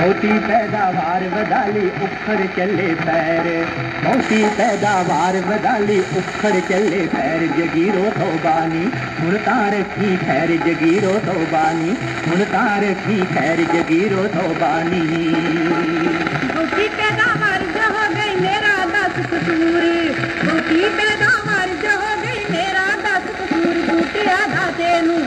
मोटी पैदावार बदाली उखड़ चले पैर। मोटी पैदावार बदाली उखड़ चले पैर। जगीरो तो बानी हुन तार की खैर। जगीरो तो बानी तार की खैर। जगीरो तो बानी। पैदावार जो हो गई मेरा दस कसूर। दा तेनू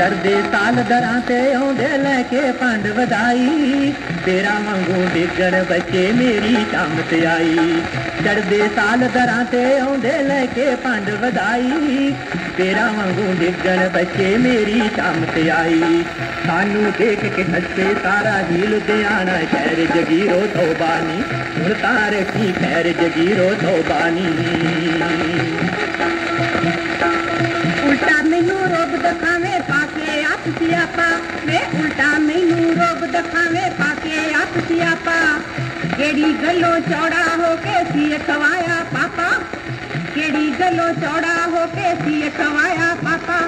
ਚੜਦੇ ਸਾਲ ਦਰਾਂ ਤੇ ਆਉਂਦੇ ਲੈ ਕੇ ਪੰਡ ਵਧਾਈ ਤੇਰਾ ਵਾਂਗੂ ਡਿੱਗਣ ਬੱਚੇ ਮੇਰੀ ਕੰਮ ਤੇ ਆਈ ਚੜਦੇ ਸਾਲ ਦਰਾਂ ਤੇ ਆਉਂਦੇ ਲੈ ਕੇ ਪੰਡ ਵਧਾਈ ਤੇਰਾ ਵਾਂਗੂ ਡਿੱਗਣ ਬੱਚੇ ਮੇਰੀ ਕੰਮ ਤੇ ਆਈ ਸਾਨੂੰ ਦੇਖ ਕੇ ਹੱਸੇ ਸਾਰਾ ਹੀ ਲੁਧਿਆਣਾ ਸ਼ਹਿਰ ਜਗੀਰੋ ਤੋਬਾਨੀ ਹੁਣ ਤਾਰ ਕੀ ਖੈਰ ਜਗੀਰੋ ਤੋਬਾਨੀ ಸಿಯಪ್ಪ ಮೇ ಉಲ್ಟಾ ಮೈನು ರೋಗ ದಖಾವೆ ಪಾಕೆ ಆಪ್ ಸಿಯಪ್ಪ केड़ी गलो चौड़ा होके सीए खवाया पापा। केड़ी गलो चौड़ा होके सीए खवाया पापा।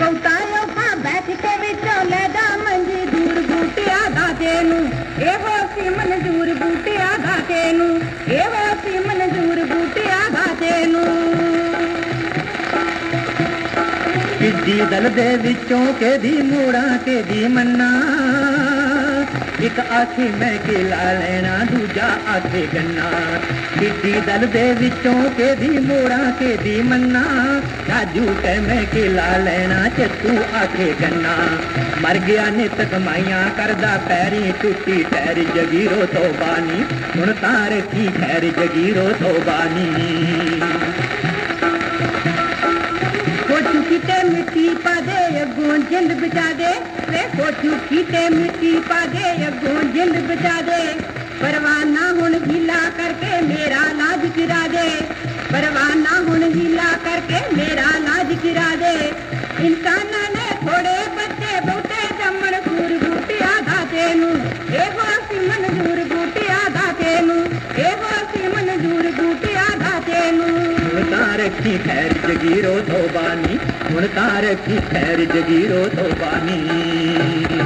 कौतायो पा बैठ के विचो लेदा मंजी दूर बूटिया दा तेनू एहो सी मन दूर बूटिया दा तेनू एहो सी मन दूर बूटिया ਕਿੱਡੀ ਦਲ ਦੇ ਵਿੱਚੋਂ ਕਿਹਦੀ ਮੂੜਾ ਕਿਹਦੀ ਮੰਨਾ ਇੱਕ ਆਖੇ ਮੈਂ ਕਿਲਾ ਲੈਣਾ ਦੂਜਾ ਆਖੇ ਗੰਨਾ ਕਿੱਡੀ ਦਲ ਦੇ ਵਿੱਚੋਂ ਕਿਹਦੀ ਮੂੜਾ ਕਿਹਦੀ ਮੰਨਾ ਰਾਜੂ ਕਹਿ ਮੈਂ ਕਿਲਾ ਲੈਣਾ ਚੱਤੂ ਆਖੇ ਗੰਨਾ ਮਰ ਗਿਆ ਨਿਤ ਕਮਾਈਆਂ ਕਰਦਾ ਪੈਰੀ ਟੁੱਟੀ ਟੈਰ ਜਗੀਰੋ ਤੋਂ ਬਾਨੀ ਹੁਣ ਤਾਂ ਰੱਖੀ ਖੈਰ ਜਗੀਰੋ ਤੋਂ ਬਾਨੀ मिट्टी पा दे अगों जिंद बचा दे। रे कोठू कीते मिट्टी पा दे अगों जिंद बचा दे। परवाना हुन हिला करके मेरा लाज गिरा दे। परवाना हुन हिला करके मेरा लाज गिरा दे। इंसान रखी खैर जगीरो धोबानी हूँ तार खैर जगीरो धोबानी।